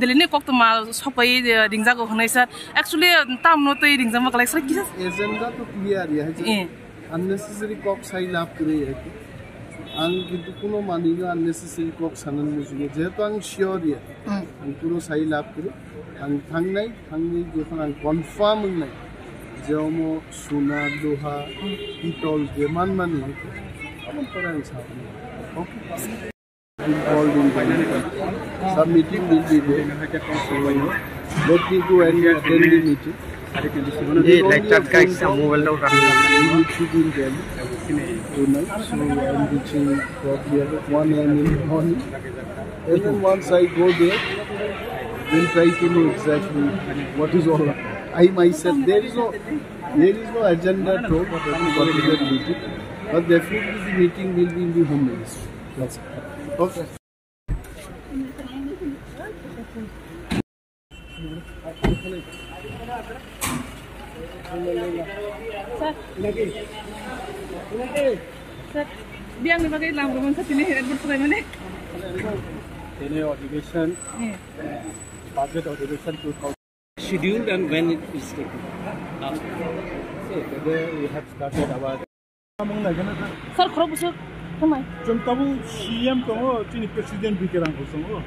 Delhi cock তো মা সবাই রিংজাগো হনাই স্যার অ্যাকচুয়ালি তাম নো তৈ রিংজামা কালেক স্যার কি স্যার एजेंडा तो क्लियर है ए अननेसेसरी कक साइ लाभ करे है आं किन्तु कुनो मानिनो अननेसेसरी कक सानन मुजुगे जेहेतु आं सियर या आं कुनो साइ लाभ करे आं थांनाय थांनाय जखन आं कनफार्म होननाय जेव मो सुना लहा पितल जेमान मानि आमन पर आं साबन okay Called in by some meeting will be there. Let me go and attend the meeting. ये लेक्चर का एक मोबाइल डाउन रखना We need to be in Delhi tonight, so I'm reaching probably at 1 a.m. in the morning. And then once I go there, we'll try to know exactly what is all. I myself, there is no, there is no agenda told for any particular meeting, but definitely the meeting will be in the home ministry. That's it. Oops. Sir. Lagi. Lagi. Sir, biang dipakai dalam rumah saya sini Edward Sulaiman nih. Ini audition. Yeah. Budget audition to scheduled and when it is taken. Now, nah, see, today we have started our. Sir, kerap usah Kamay. Kung kamu CM kamo, chini president bikirang ko samo.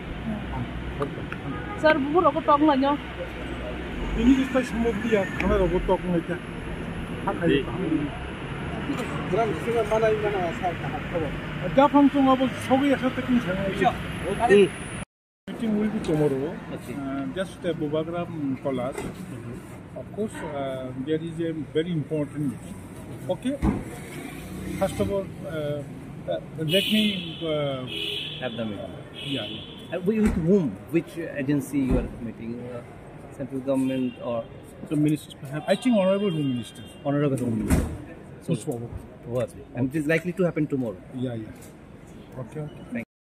Sir, bubur ako tok na nyo. Ini kita semua dia, kami aku tok na kita. Hakai. 그럼 지금 만나이면 사업 다 하고. 대판 좀 하고 속에 가서 뜯긴 상황이죠. 예. meeting will be Of course, there is a very important meeting. Okay. First of all, uh, let me uh, have the meeting. yeah, yeah. Uh, with whom? Which agency you are meeting? Uh, central government or the ministers perhaps I think honorable home minister honorable home minister? so, What? And it is likely to happen tomorrow. yeah yeah okay okay Thank